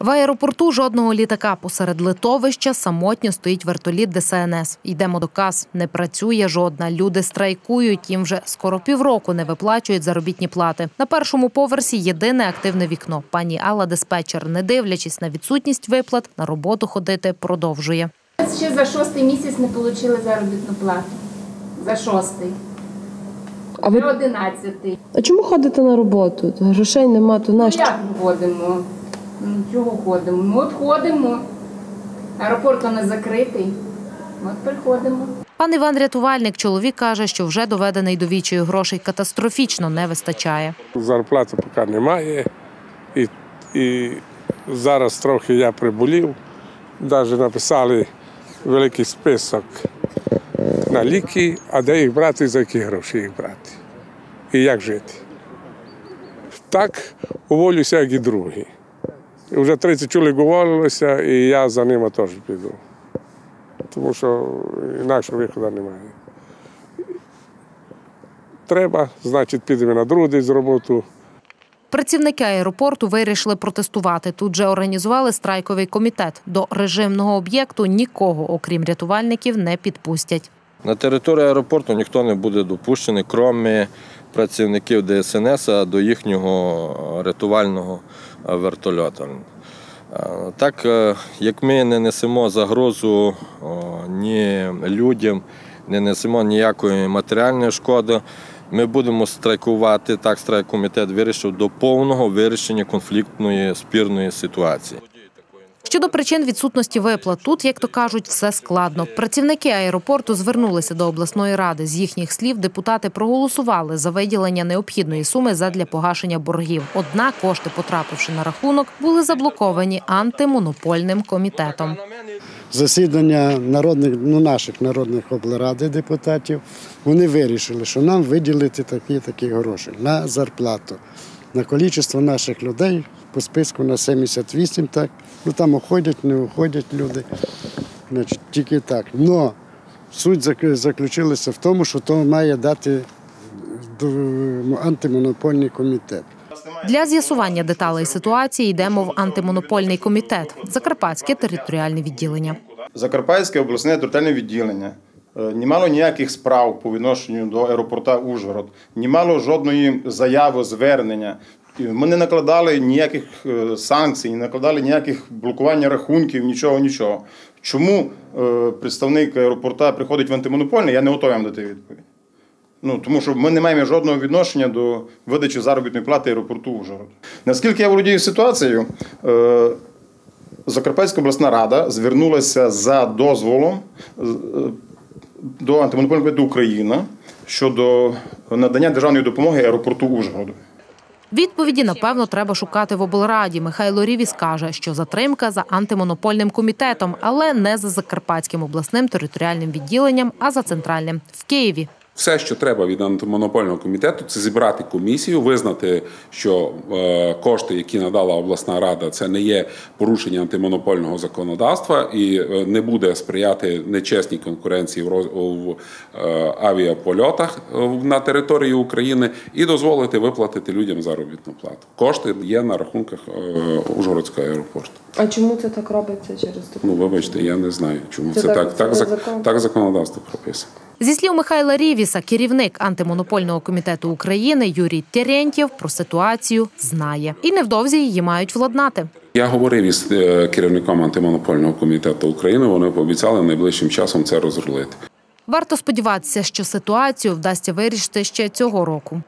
В аеропорту жодного літака посеред литовища самотньо стоїть вертоліт ДСНС. Йдемо доказ. Не працює жодна. Люди страйкують. Їм вже скоро півроку не виплачують заробітні плати. На першому поверсі єдине активне вікно. Пані Алла диспетчер, не дивлячись на відсутність виплат, на роботу ходити продовжує. Ще за шостий місяць не отримали заробітну плату. За шостий. А ви За одинадцятий. а чому ходите на роботу? Грошей нема, то Ну нащо? як ходимо? Ну, Чого ходимо? Ну от ходимо. Аеропорт не закритий. От приходимо. Пан Іван рятувальник, чоловік каже, що вже доведений до вічою грошей катастрофічно не вистачає. Зарплати поки немає. І, і зараз трохи я приболів. Навіть написали великий список на ліки, а де їх брати, за які гроші їх брати. І як жити. Так уволюся, як і другі. І вже 30 чоловік уволилося, і я за ними теж піду. Тому що інакшого виходу немає. Треба, значить, підемо на другий день з роботу. Працівники аеропорту вирішили протестувати. Тут же організували страйковий комітет. До режимного об'єкту нікого, окрім рятувальників, не підпустять. На території аеропорту ніхто не буде допущений, крім працівників ДСНС до їхнього рятувального вертольота. Е, Так е, як ми не несемо загрозу ні людям, не несемо ніякої матеріальної шкоди, ми будемо страйкувати. Так страйкомітет вирішив до повного вирішення конфліктної спірної ситуації. Щодо причин відсутності виплат, тут, як то кажуть, все складно. Працівники аеропорту звернулися до обласної ради. З їхніх слів депутати проголосували за виділення необхідної суми задля погашення боргів. Однак кошти, потрапивши на рахунок, були заблоковані антимонопольним комітетом. засідання народних, ну, наших народних облради депутатів, вони вирішили, що нам виділити такі такі гроші на зарплату, на кількість наших людей по списку на 78, так. Ну там уходять, не уходять люди. Значить, тільки так. Но суть заключилася в тому, що то має дати антимонопольний комітет. Для з'ясування деталей ситуації йдемо в антимонопольний комітет, Закарпатське територіальне відділення. Закарпатське обласне територіальне відділення не ніяких справ по відношенню до аеропорта Ужгород, не мало жодної заяви, звернення. Ми не накладали ніяких е, санкцій, не накладали ніяких блокування рахунків, нічого, нічого. Чому е, представник аеропорта приходить в антимонопольний, я не готовий вам дати відповідь. Ну, тому що ми не маємо жодного відношення до видачі заробітної плати аеропорту Ужгород. Наскільки я володію ситуацією, е, Закарпатська обласна рада звернулася за дозволом до антимонопольного комітету Україна щодо надання державної допомоги аеропорту Ужгороду. Відповіді, напевно, треба шукати в облраді. Михайло Рівіс каже, що затримка за антимонопольним комітетом, але не за Закарпатським обласним територіальним відділенням, а за центральним в Києві. Все, що треба від антимонопольного комітету, це зібрати комісію, визнати, що е, кошти, які надала обласна рада, це не є порушення антимонопольного законодавства і е, не буде сприяти нечесній конкуренції в, е, авіапольотах на території України і дозволити виплатити людям заробітну плату. Кошти є на рахунках Ужгородського аеропорту. А чому це так робиться через? Ну вибачте, я не знаю, чому Це це, так- так. Так, так законодавство прописано. Зі слів Михайла Рівіса, керівник антимонопольного комітету України Юрій Терентєв про ситуацію знає. І невдовзі її мають владнати. Я говорив із е, керівником антимонопольного комітету України. Вони пообіцяли найближчим часом це розрулити. Варто сподіватися, що ситуацію вдасться вирішити ще цього року.